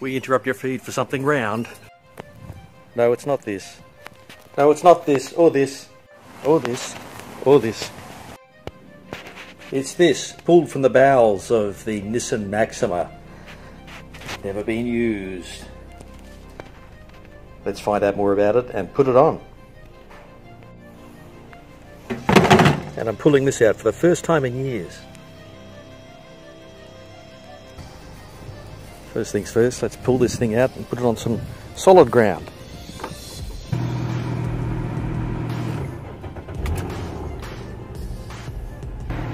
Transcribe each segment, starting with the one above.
we interrupt your feed for something round. No, it's not this. No, it's not this, or this, or this, or this. It's this, pulled from the bowels of the Nissan Maxima. Never been used. Let's find out more about it and put it on. And I'm pulling this out for the first time in years. First things first, let's pull this thing out and put it on some solid ground.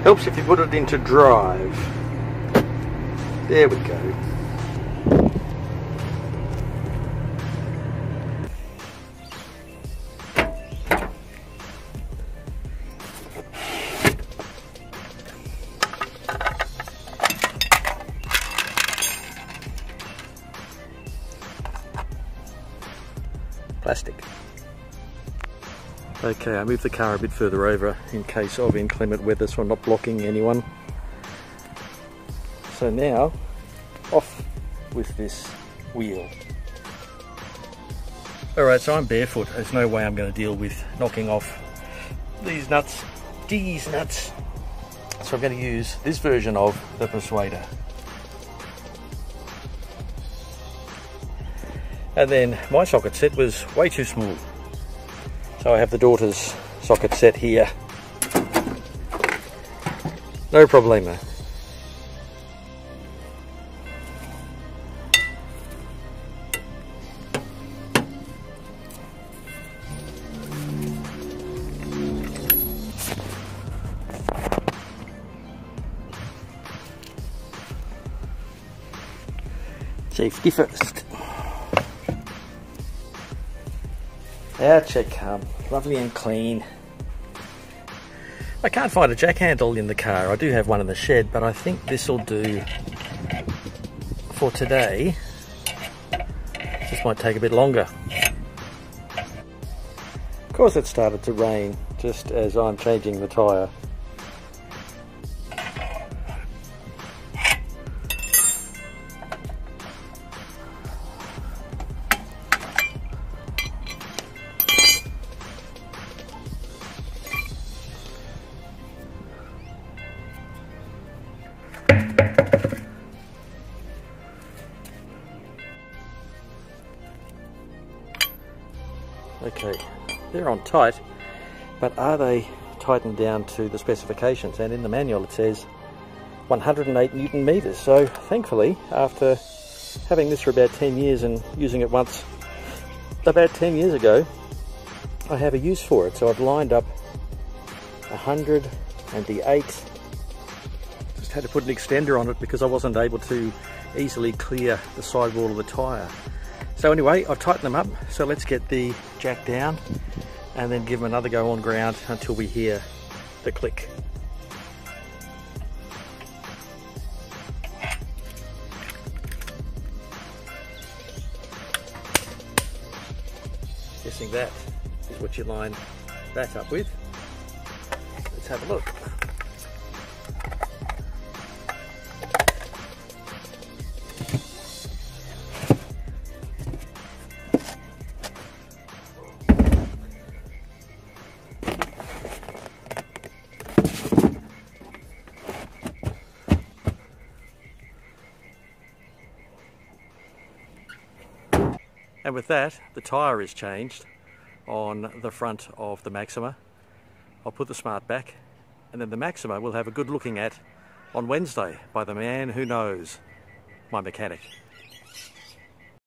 Helps if you put it into drive. There we go. Plastic. Okay, I moved the car a bit further over in case of inclement weather so I'm not blocking anyone. So now, off with this wheel. Alright, so I'm barefoot. There's no way I'm going to deal with knocking off these nuts, these nuts. So I'm going to use this version of the Persuader. And then my socket set was way too small. So I have the daughter's socket set here. No problemo. Safety first. You come, lovely and clean. I can't find a jack handle in the car. I do have one in the shed, but I think this will do for today. This might take a bit longer. Of course it started to rain just as I'm changing the tyre. Okay, they're on tight, but are they tightened down to the specifications? And in the manual it says 108 newton meters. So thankfully, after having this for about 10 years and using it once about 10 years ago, I have a use for it. So I've lined up 108. Just had to put an extender on it because I wasn't able to easily clear the sidewall of the tyre. So anyway, I've tightened them up. So let's get the jack down and then give them another go on ground until we hear the click. Guessing that is what you line that up with. Let's have a look. And with that, the tyre is changed on the front of the Maxima. I'll put the Smart back, and then the Maxima we'll have a good looking at on Wednesday by the man who knows, my mechanic.